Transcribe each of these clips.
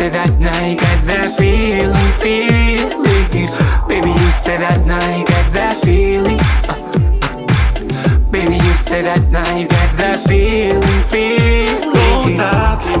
said that night got that feeling, feeling. Baby, you said that night got that feeling. Uh. Baby, you said that night got that feeling, feeling. Don't stop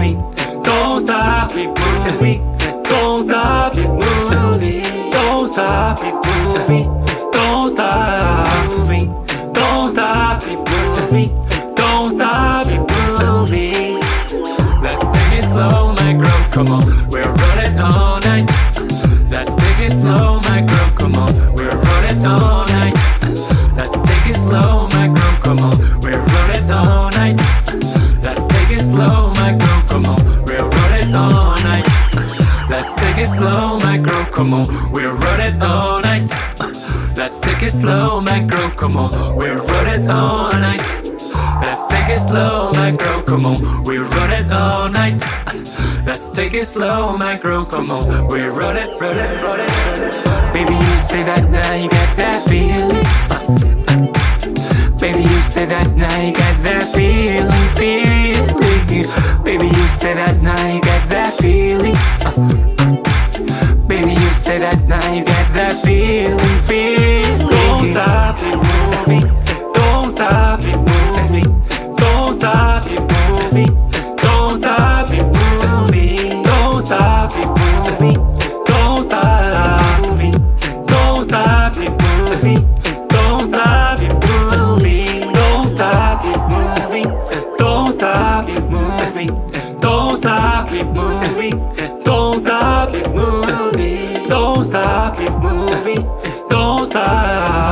moving. Don't stop it moving. Don't stop it moving. Don't stop it moving. Don't stop moving. Don't stop it moving. Don't stop it moving. Let's take it slow, my girl, come on. Come on. We're rolling all night. Let's take it slow, my girl, come on. We're rolling all night. Let's take it slow, my girl, come on. We're rolling all night. Let's take it slow, my girl, come on. we'll run it all night. Let's take it slow, my girl, come on. We run it, run it, run it, run it. Baby, you say that now you got that feeling. Baby, you say that now you got that feeling, feeling. Say that now you got that feeling. Uh. Baby, you say that now you got that feeling, feeling. Don't stop it moving. Don't stop it moving. Don't stop.